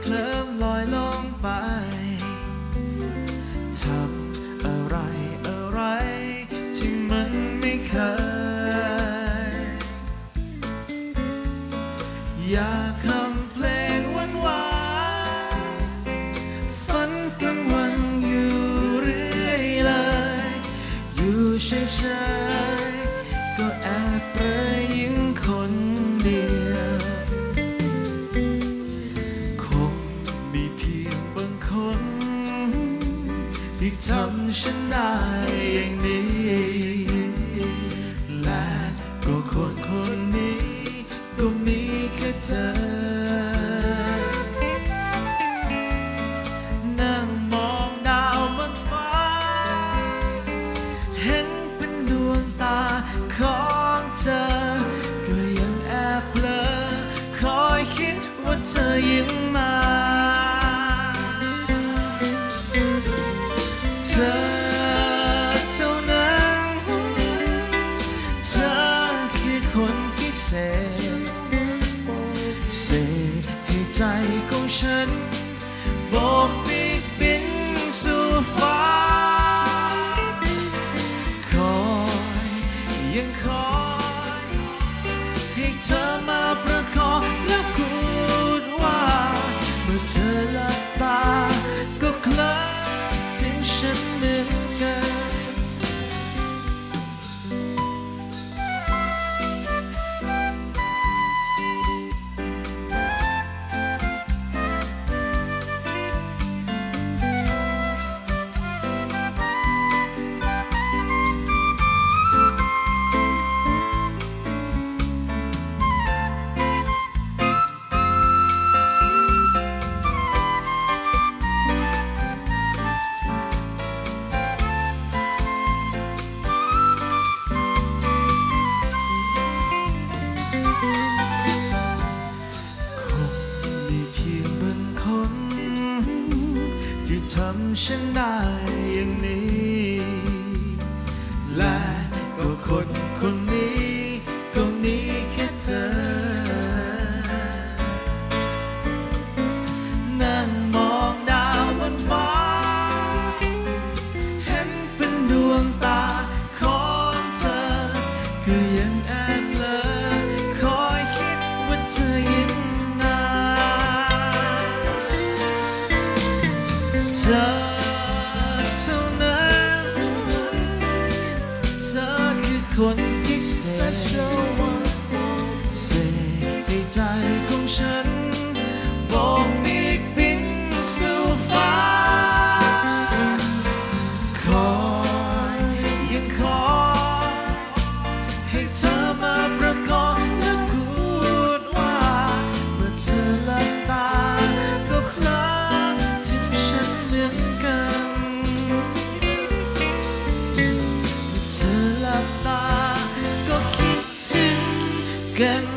เคลิ้มลอยลงไปทำ ที่ทำฉันได้อย่างนี้ และก็คนคนนี้ ก็มีแค่เธอ นั่งมองดาวบนฟ้า เห็นเป็นดวงตาของเธอ ก็ยังแอบเผลอคอยคิดว่าเธอยิ้ม คนพิเศษเสกให้ใจของฉันโบกปีกบินสู่ฟ้าคอยยังคอยให้เธอมาประคองและพูดว่า เมื่อเธอหลับตาก็เคลิ้มถึงฉันเหมือนำฉันได้อย่างนี้ และก็คนคนนี้ก็มีแค่เธอ นั่งมองดาวบนฟ้า เห็นเป็นดวงตาของเธอก็ยังแอบเลอคอยคิดว่าเธอยิ้ม คนพิเศษเสกให้ใจของฉันบอกปีกบินสู่ฟ้า คอยยังคอยให้เธอมาประคองและพูดว่า เมื่อเธอหลับตาก็คลาถึงฉันเหมือนกันเมื่อเธอ ห